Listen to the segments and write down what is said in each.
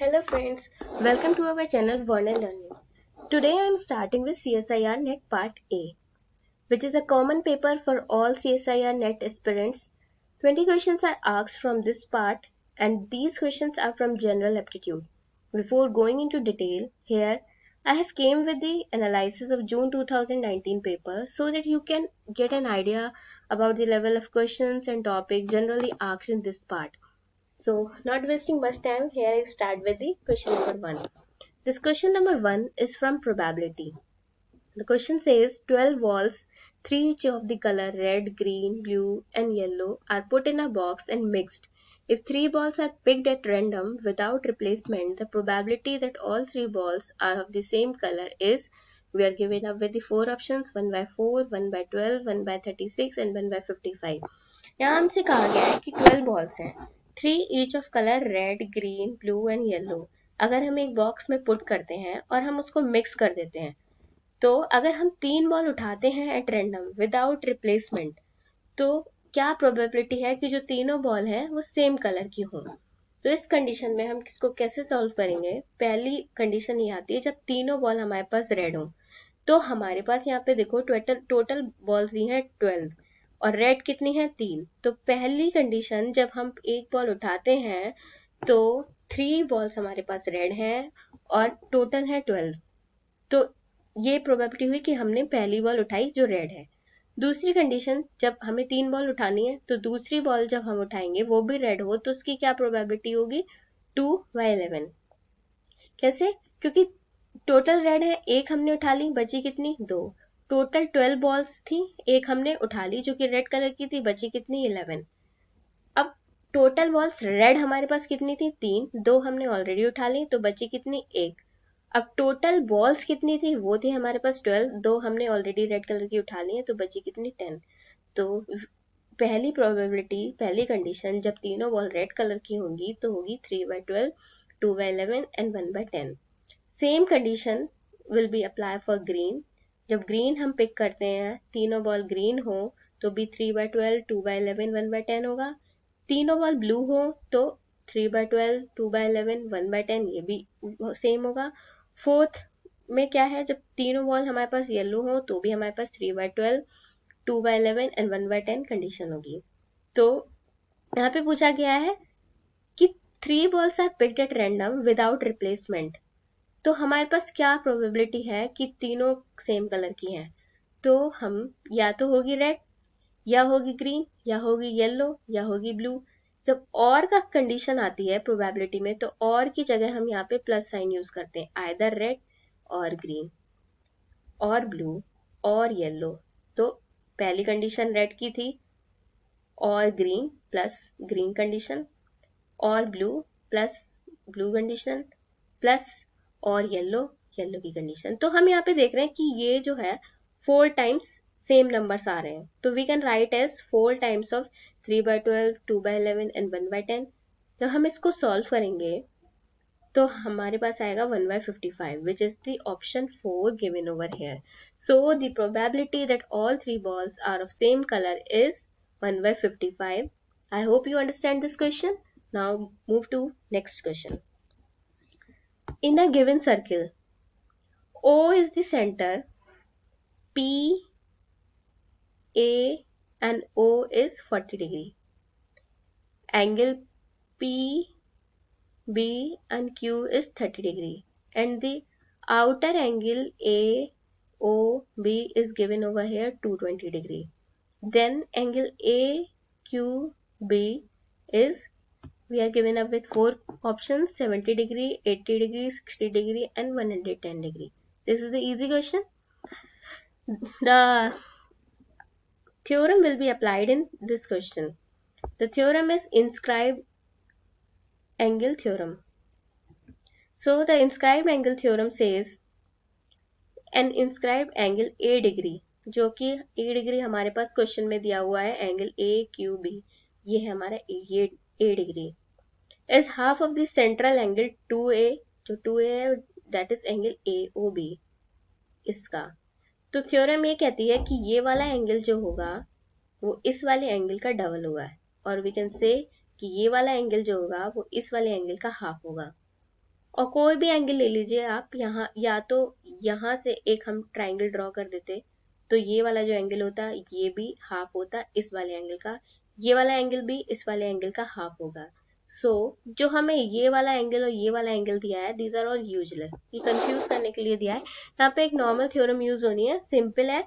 Hello friends, welcome to our channel Warner Learning. Today I am starting with CSIR NET Part A, which is a common paper for all CSIR NET aspirants. 20 questions are asked from this part and these questions are from general aptitude. Before going into detail, here I have came with the analysis of June 2019 paper so that you can get an idea about the level of questions and topics generally asked in this part. So not wasting much time, here I start with the question number 1. This question number 1 is from probability. The question says 12 balls, 3 each of the color red, green, blue and yellow are put in a box and mixed. If 3 balls are picked at random without replacement, the probability that all 3 balls are of the same color is we are given up with the 4 options 1 by 4, 1 by 12, 1 by 36 and 1 by 55. यहाँ हमसे कहा गया है कि 12 balls हैं Three each of colour red green blue and yellow अगर हम एक बॉक्स में पुट करते हैं और हम उसको मिक्स कर देते हैं तो अगर हम तीन बॉल उठाते हैं एट रैंडम विदाउट रिप्लेसमेंट तो क्या प्रोबेबिलिटी है कि जो तीनों बॉल है, वो सेम कलर की हों? तो इस कंडीशन में हम इसको कैसे सॉल्व करेंगे? पहली कंडीशन ये आती है जब तीनों बॉल हमारे पास रेड हो। तो हमारे पास यहाँ पे देखो टोटल टोटल बॉल्स ही हैं ट्वेल्व और रेड कितनी है? तीन। तो पहली कंडीशन जब हम एक बॉल उठाते हैं तो थ्री बॉल्स हमारे पास रेड हैं और टोटल है ट्वेल्व तो ये प्रोबेबिलिटी हुई कि हमने पहली बॉल उठाई जो रेड है। दूसरी कंडीशन जब हमें तीन बॉल उठानी है तो दूसरी बॉल जब हम उठाएँगे, वो भी रेड हो तो उसकी क्या प्रोबेबिलिटी होगी? टू बाई इलेवन कैसे? क्योंकि टोटल रेड है, एक हमने उठा ली, बची कितनी? दो। टोटल ट्वेल्व बॉल्स थी, एक हमने उठा ली जो कि रेड कलर की थी, बची कितनी? इलेवन अब टोटल बॉल्स रेड हमारे पास कितनी थी? तीन. दो हमने ऑलरेडी उठा ली तो बची कितनी? एक. अब टोटल बॉल्स कितनी थी? वो थी हमारे पास ट्वेल्व दो हमने ऑलरेडी रेड कलर की उठा ली है तो बची कितनी? टेन तो पहली प्रोबेबिलिटी पहली कंडीशन जब तीनों बॉल रेड कलर की होंगी तो होगी three by twelve two by eleven and one by ten same condition will be apply for green जब ग्रीन हम पिक करते हैं, तीनों बॉल ग्रीन हो तो भी three by twelve two by eleven one by ten होगा। तीनों बॉल ब्लू हो तो three by twelve two by eleven one by ten ये भी सेम होगा। फोर्थ में क्या है, जब तीनों बॉल हमारे पास येलो हो तो भी हमारे पास three by twelve two by eleven and one by ten condition होगी। तो यहाँ पे पूछा गया है कि three balls are picked at random without replacement तो हमारे पास क्या प्रोबेबिलिटी है कि तीनों सेम कलर की हैं? तो हम या तो होगी रेड या होगी ग्रीन या होगी येलो या होगी ब्लू जब और का कंडीशन आती है प्रोबेबिलिटी में तो और की जगह हम यहाँ पे प्लस साइन यूज़ करते हैं। आइदर रेड और ग्रीन और ब्लू और येलो तो पहली कंडीशन रेड की थी, और ग्रीन प्लस ग्रीन कंडीशन और blue plus blue condition plus और येलो येलो की कंडीशन तो हम यहाँ पे देख रहे हैं कि ये जो है फोर टाइम्स सेम नंबर्स आ रहे हैं. तो we can write as four times of three by twelve two by eleven and one by ten जब हम इसको सॉल्व करेंगे तो हमारे पास आएगा one by fifty five which is the option four given over here so the probability that all three balls are of same colour is one by fifty five I hope you understand this question now move to next question in a given circle. O is the center P A and O is 40 degree. Angle P B and Q is 30 degree. And the outer angle A O B is given over here 220 degree. Then angle A Q B is we are given up with four options 70 degree 80 degree 60 degree and 110 degree this is the easy question the theorem will be applied in this question the theorem is inscribed angle theorem so the inscribed angle theorem says an inscribed angle a degree जो कि ए degree हमारे पास question में दिया हुआ है angle A Q B ये है हमारा ये A degree is half of the central angle to A जो टू ए है that is angle A O B इसका। तो थ्योरम ये कहती है कि ये वाला एंगल जो होगा, वो इस वाले एंगल का डबल होगा और वी कैन से कि ये वाला एंगल जो होगा, वो इस वाले एंगल का हाफ़ होगा। और कोई भी एंगल ले लीजिए आप, यहाँ, या तो यहाँ से एक हम ट्राइंगल ड्रॉ कर देते तो ये वाला जो एंगल होता, ये भी हाफ़ होता इस वाले एंगल का ये वाला एंगल भी इस वाले एंगल का हाफ़ होगा। सो so, जो हमें ये वाला एंगल और ये वाला एंगल दिया है दीज आर ऑल यूजलेस ये कंफ्यूज करने के लिए दिया है। यहाँ पे एक नॉर्मल थ्योरम यूज़ होनी है। सिंपल है।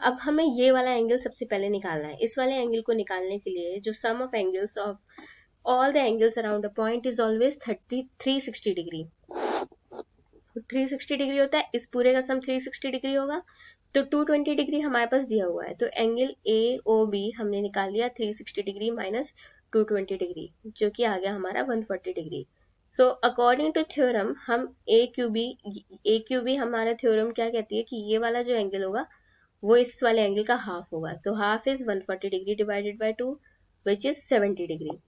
अब हमें ये वाला एंगल सबसे पहले निकालना है। इस वाले एंगल को निकालने के लिए जो sum of angles of all the angles a point is always 30 360 degree 360 degree होता है। इस पूरे का सम 360 डिग्री होगा। तो 220 डिग्री हमारे पास दिया हुआ है तो एंगल ए ओ बी हमने निकाल लिया 360 डिग्री माइनस 220 डिग्री जो कि आ गया हमारा 140 degree so according to theorem हम A Q B A Q B हमारा थ्योरम क्या कहती है कि ये वाला जो एंगल होगा, वो इस वाले एंगल का हाफ़ होगा. तो half is 140 degree divided by two which is 70 degree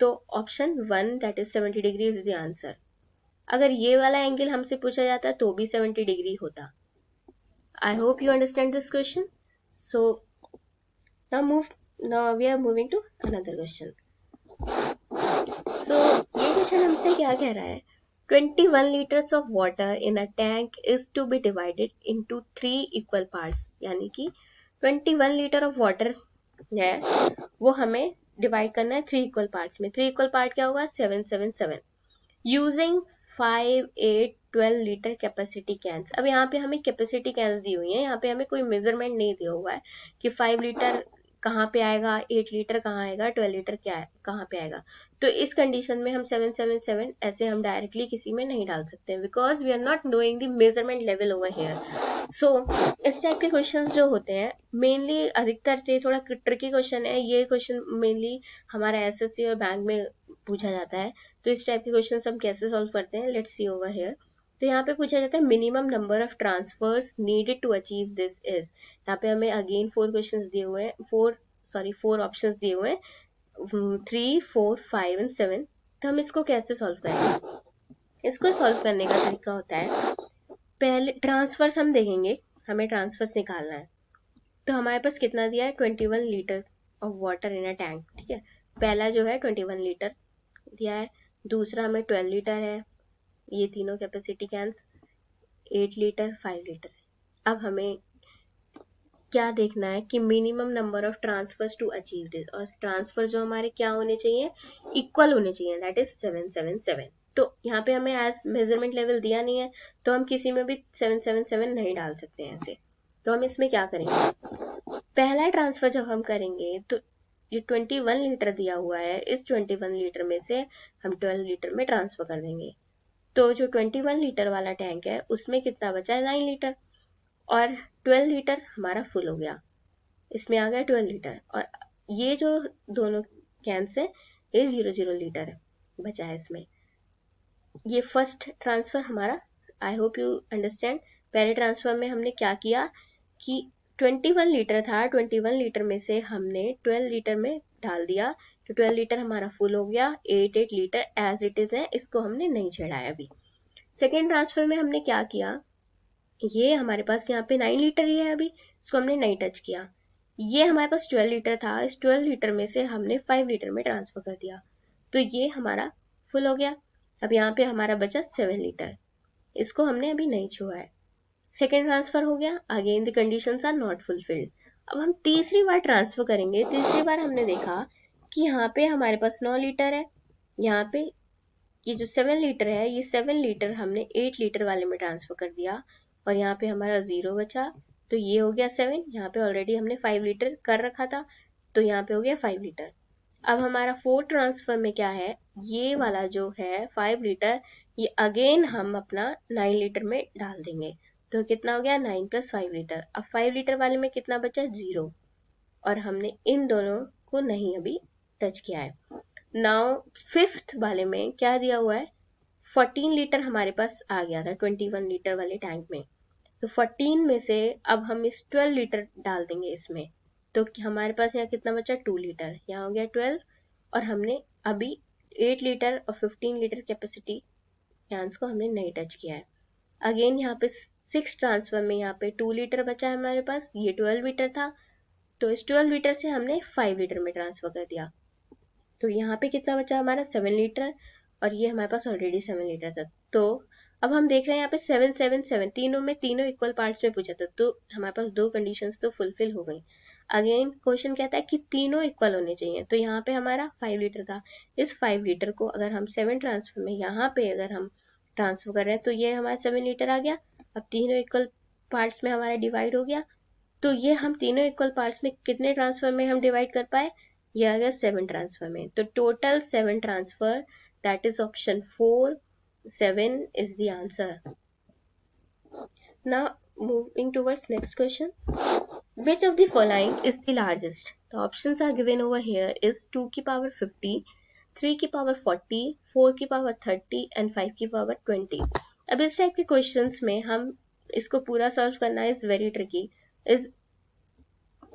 तो option one that is seventy degree is the answer अगर ये वाला एंगल हमसे पूछा जाता तो भी सेवेंटी डिग्री होता. I hope you understand this question so now move, now we are moving to another question. So, ये क्वेश्चन हमसे क्या कह रहा है? 21 liters of water in a tank is to be divided into three equal parts. यानी कि 21 litre of water है, वो हमें डिवाइड करना है थ्री इक्वल पार्ट्स में. थ्री इक्वल पार्ट क्या होगा? Seven seven seven using five, eight, twelve litre capacity cans अब यहाँ पे हमें कैपेसिटी कैंस दी हुई है, यहाँ पे हमें कोई मेज़रमेंट नहीं दिया हुआ है कि फाइव लीटर कहाँ पे आएगा एट लीटर कहाँ आएगा ट्वेल्व लीटर क्या कहाँ पे आएगा। तो इस कंडीशन में हम सेवन सेवन सेवन ऐसे हम डायरेक्टली किसी में नहीं डाल सकते because we are not knowing the measurement level over here so इस टाइप के क्वेश्चन जो होते हैं मेनली अधिकतर ये थोड़ा ट्रिकी क्वेश्चन है, ये क्वेश्चन मेनली हमारा एस और बैंक में पूछा जाता है। तो इस टाइप के क्वेश्चन हम कैसे सॉल्व करते हैं? लेट्स सी ओवर हेयर तो यहाँ पे पूछा जाता है minimum number of transfers needed to achieve this is यहाँ पे हमें अगेन फोर क्वेश्चन दिए हुए हैं। फोर सॉरी फोर ऑप्शन दिए हुए हैं। Three four five and seven तो हम इसको कैसे सॉल्व करेंगे? इसको सॉल्व करने का तरीका होता है, पहले ट्रांसफर्स हम देखेंगे। हमें ट्रांसफर्स निकालना है। तो हमारे पास कितना दिया है? Twenty one litre of water in a tank ठीक है? पहला जो है ट्वेंटी वन लीटर दिया है। दूसरा हमें ट्वेल्व लीटर है। ये तीनों capacity cans eight litre five litre अब हमें क्या देखना है कि minimum number of transfers to achieve this और ट्रांसफ़र जो हमारे क्या होने चाहिए? इक्वल होने चाहिए that is seven seven seven तो यहाँ पे हमें एज मेज़रमेंट लेवल दिया नहीं है तो हम किसी में भी सेवन सेवन सेवन नहीं डाल सकते हैं ऐसे। तो हम इसमें क्या करेंगे? पहला ट्रांसफ़र जब हम करेंगे तो ये ट्वेंटी वन लीटर दिया हुआ है, इस ट्वेंटी वन लीटर में से हम ट्वेल्व लीटर में ट्रांसफ़र कर देंगे। तो जो 21 लीटर वाला टैंक है, उसमें कितना बचा है? 9 लीटर और 12 लीटर हमारा फुल हो गया। इसमें आ गया 12 लीटर और ये जो दोनों कैंस है, ये ज़ीरो ज़ीरो लीटर है बचा है इसमें। ये फ़र्स्ट ट्रांसफ़र हमारा आई होप यू अंडरस्टैंड पहले ट्रांसफ़र में हमने क्या किया कि 21 लीटर था 21 लीटर में से हमने 12 लीटर में डाल दिया। तो ट्वेल्व लीटर हमारा फुल हो गया, eight eight litre as it is है, इसको हमने नहीं छेड़ा है अभी। सेकेंड ट्रांसफ़र में हमने क्या किया? ये हमारे पास यहाँ पे नाइन लीटर ही है अभी, इसको हमने नहीं टच किया। ये हमारे पास ट्वेल्व लीटर था, इस ट्वेल्व लीटर में से हमने फाइव लीटर में ट्रांसफ़र कर दिया। तो ये हमारा फुल हो गया। अब यहाँ पे हमारा बचा सेवन लीटर, इसको हमने अभी नहीं छुआ है। सेकेंड ट्रांसफ़र हो गया। Again the condition are not fulfilled अब हम तीसरी बार ट्रांसफ़र करेंगे। तीसरी बार हमने देखा कि यहाँ पे हमारे पास नौ लीटर है। यहाँ पे ये जो सेवन लीटर है, ये सेवन लीटर हमने एट लीटर वाले में ट्रांसफ़र कर दिया और यहाँ पे हमारा ज़ीरो बचा। तो ये हो गया सेवन यहाँ पे ऑलरेडी हमने फाइव लीटर कर रखा था। तो यहाँ पे हो गया फाइव लीटर। अब हमारा फोर्थ ट्रांसफ़र में क्या है? ये वाला जो है फाइव लीटर, ये अगेन हम अपना नाइन लीटर में डाल देंगे। तो कितना हो गया? नाइन प्लस फाइव लीटर अब फाइव लीटर वाले में कितना बचा? ज़ीरो और हमने इन दोनों को नहीं अभी टच किया है। नाउ फिफ्थ वाले में क्या दिया हुआ है? 14 लीटर हमारे पास आ गया था 21 लीटर वाले टैंक में। तो 14 में से अब हम इस 12 लीटर डाल देंगे इसमें। तो हमारे पास यहाँ कितना बचा? टू लीटर यहाँ हो गया 12 और हमने अभी एट लीटर और 15 लीटर कैपेसिटी कैंस को हमने नहीं टच किया है। अगेन यहाँ पे सिक्स ट्रांसफ़र में यहाँ पे टू लीटर बचा है हमारे पास, ये ट्वेल्व लीटर था। तो इस ट्वेल्व लीटर से हमने फाइव लीटर में ट्रांसफ़र कर दिया। तो यहाँ पे कितना बचा हमारा? सेवन लीटर, और ये हमारे पास ऑलरेडी सेवन लीटर था। तो अब हम देख रहे हैं यहाँ पे सेवन सेवन सेवन, तीनों में तीनों इक्वल पार्ट्स में पूछा था। तो हमारे पास दो कंडीशंस तो फुलफिल हो गई। अगेन क्वेश्चन कहता है कि तीनों इक्वल होने चाहिए। तो यहाँ पे हमारा फाइव लीटर था। इस फाइव लीटर को अगर हम सेवन ट्रांसफ़र में यहाँ पे अगर हम ट्रांसफ़र कर रहे हैं तो ये हमारा सेवन लीटर आ गया। अब तीनों इक्वल पार्ट्स में हमारा डिवाइड हो गया। तो ये हम तीनों इक्वल पार्ट्स में कितने ट्रांसफ़र में हम डिवाइड कर पाए? ये आ गया सेवन ट्रांसफ़र में। तो total seven transfer that is option four seven is the answer now moving towards next question which of the following is the largest तो option are given over here is two की power fifty three की power forty four की power thirty and five की power twenty अब इस type के questions में हम इसको पूरा सॉल्व करना is very tricky is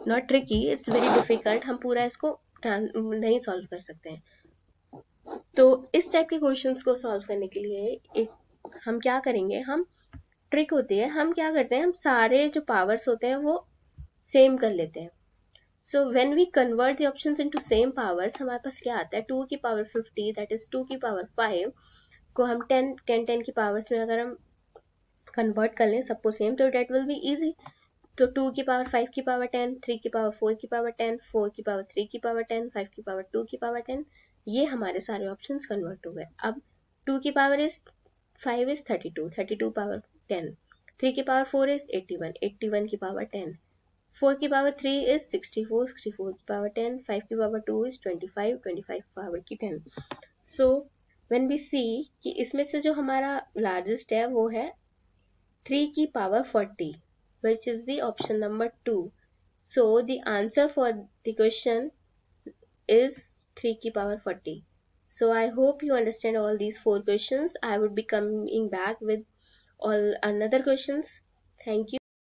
not tricky it's very difficult हम पूरा इसको नहीं सॉल्व कर सकते हैं. तो इस टाइप के क्वेश्चंस को सॉल्व करने के लिए एक, हम क्या करेंगे? हम ट्रिक होती है. हम क्या करते हैं? हम सारे जो पावर्स होते हैं वो सेम कर लेते हैं. So when we convert the option into same powers हमारे पास क्या आता है? टू की power fifty that is two की पावर फाइव को हम टेन टेन टेन की पावर्स में अगर हम कन्वर्ट कर लें सबको सेम तो डेट विल बी ईजी तो टू की पावर फाइव की पावर टेन थ्री की पावर फोर की पावर टेन फोर की पावर थ्री की पावर टेन फाइव की पावर टू की पावर टेन ये हमारे सारे ऑप्शंस कन्वर्ट हो गए अब टू की power is five is thirty two thirty two power ten three की power four is eighty one eighty one की पावर टेन फोर की power three is sixty four sixty four की power ten five की power two is twenty five twenty five power की ten so when we see कि इसमें से जो हमारा लार्जेस्ट है, वो है थ्री की power forty which is the option number two so the answer for the question is three की power forty so I hope you understand all these four question I would be coming back with all another question thank you